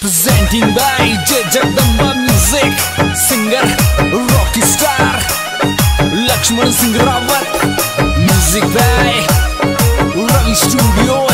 Presenting by J Jagdamba Music Singer Rocky Star Lakshman Singh Rawat Music by Ravi Studio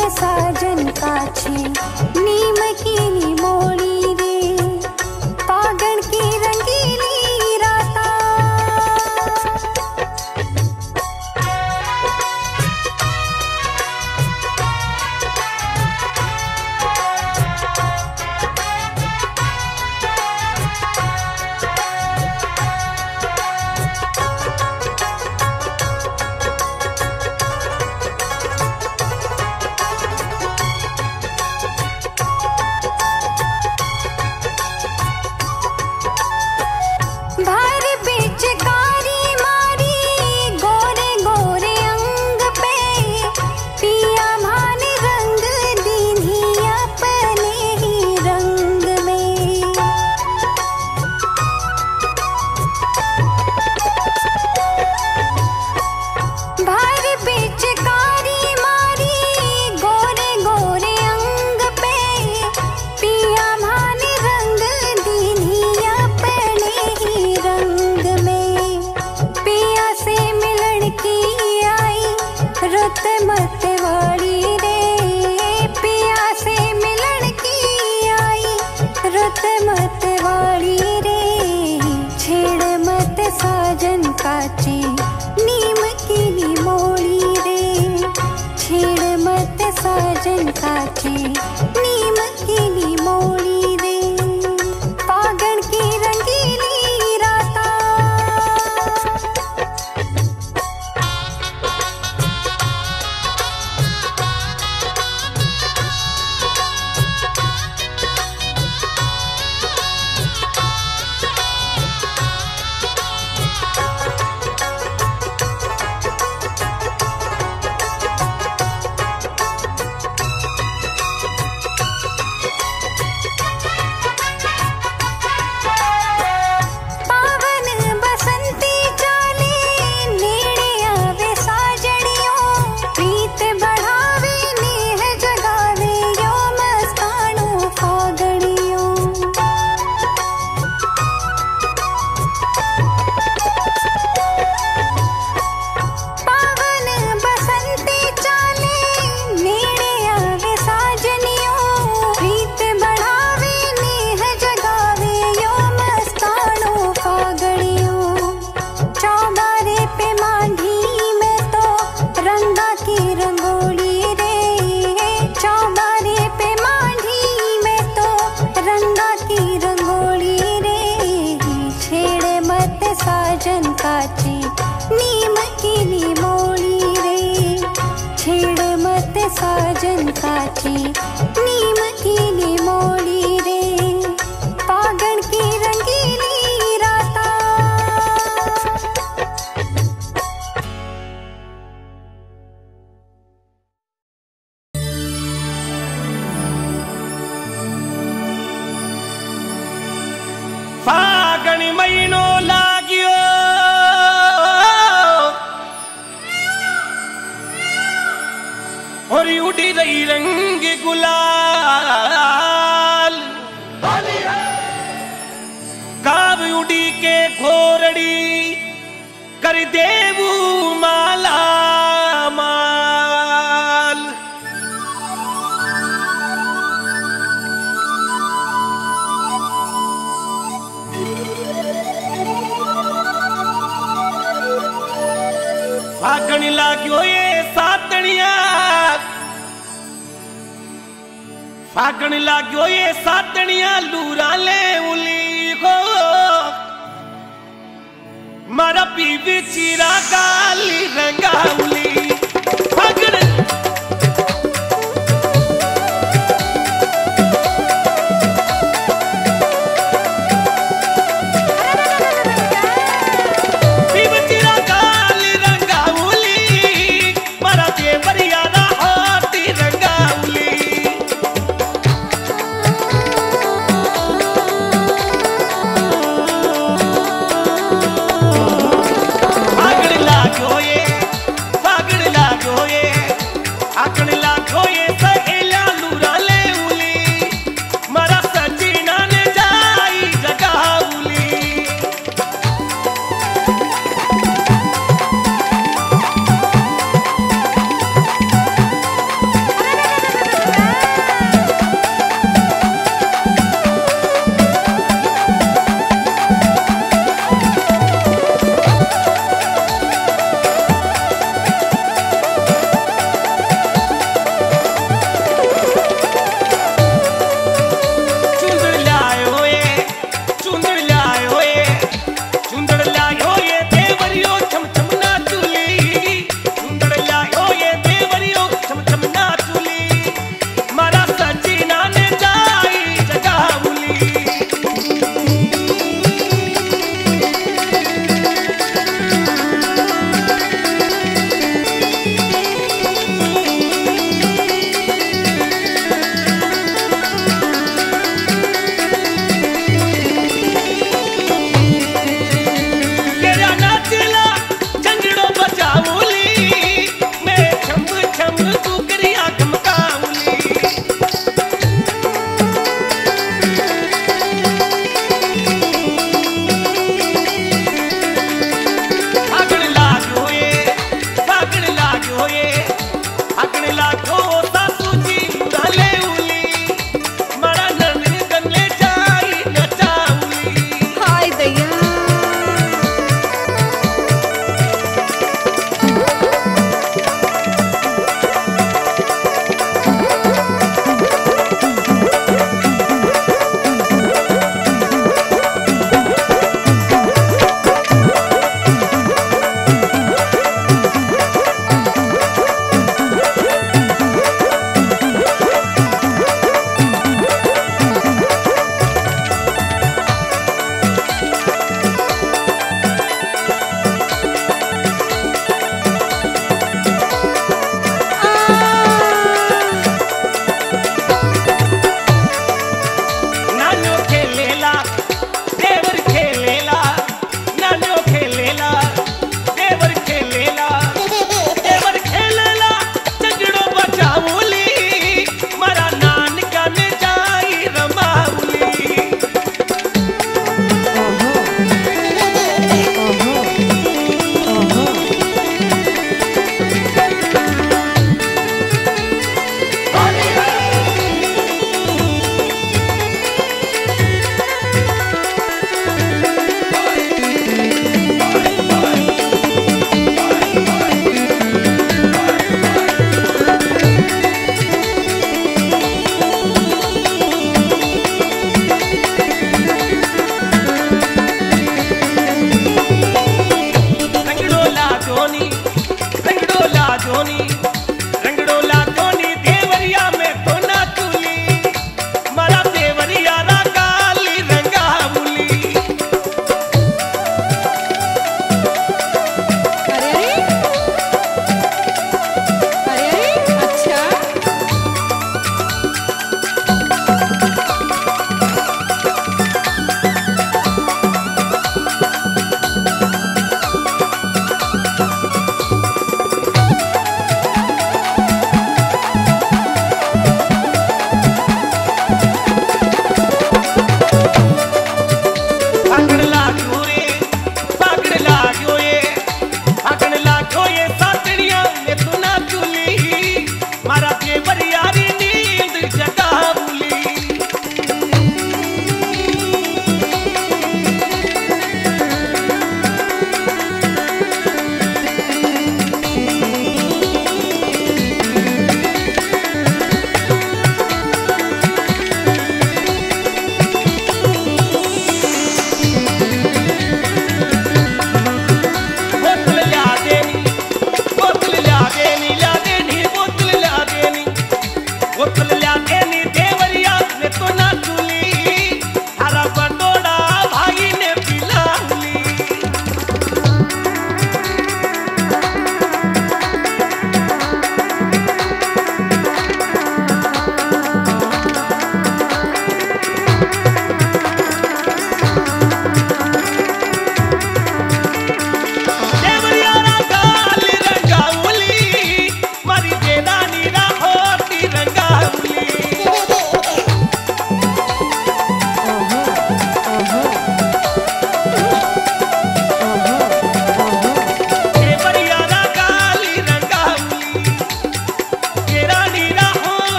साजनकाशी नीमकिनी भरी उड़ी रही रंग गुलाल। काब उड़ी के घोरड़ी कर देवू माला माल। फागण लाग्यो ફાગણ લાગ્યો એ સાતણિયા લૂરા લે ઉલી હો મારા પીવી ચીરા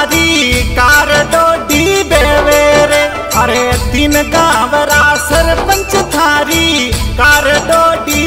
तारी कार दो डी बेवेरे अरे दिन गावरा सरपंच थारी कार दो डी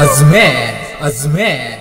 अजमेर अजमेर